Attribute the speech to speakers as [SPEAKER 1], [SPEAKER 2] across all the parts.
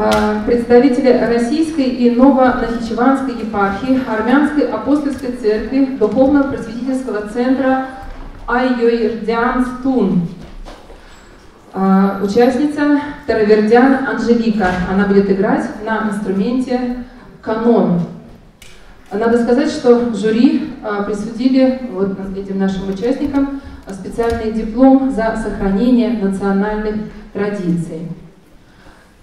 [SPEAKER 1] а, представители Российской и Ново-Нахичеванской епархии Армянской апостольской церкви Духовно-просветительского центра Айойрдянстун. А, участница Таравердян Анжелика. Она будет играть на инструменте канон. Надо сказать, что жюри а, присудили вот этим нашим участникам специальный диплом за сохранение национальных традиций.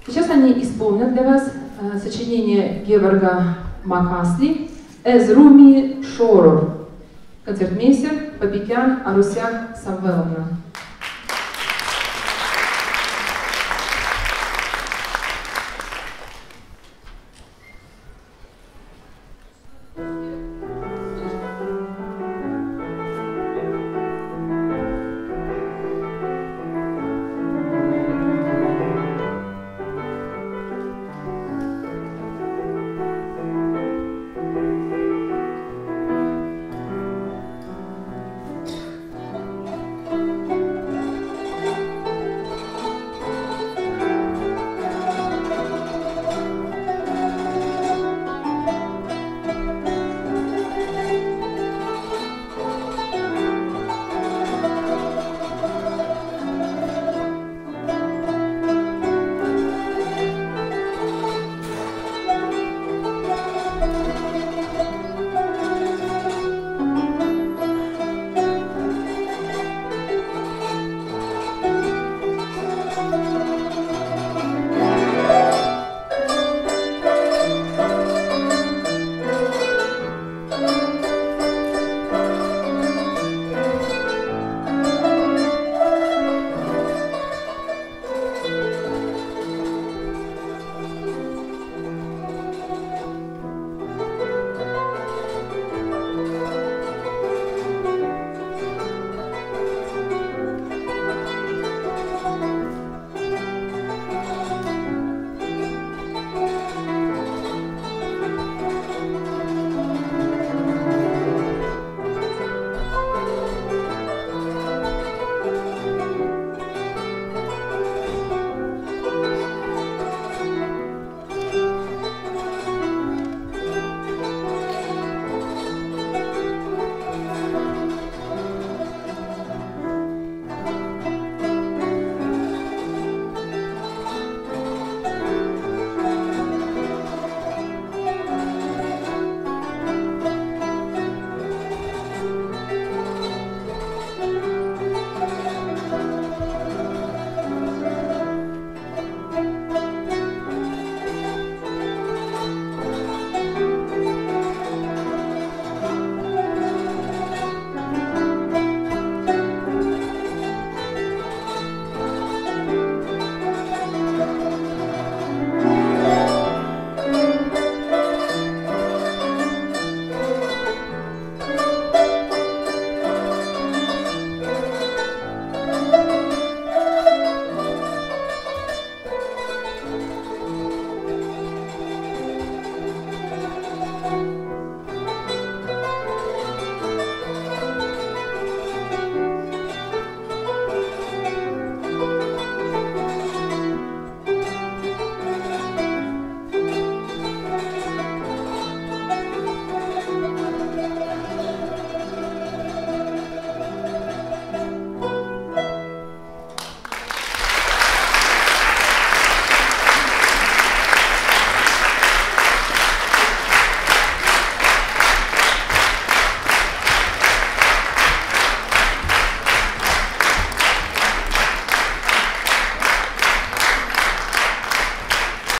[SPEAKER 1] Сейчас они исполнят для вас э, сочинение Геворга Макасли «Эзруми Шорор». Концертмейстер Папикян Арусяк Самвеловна.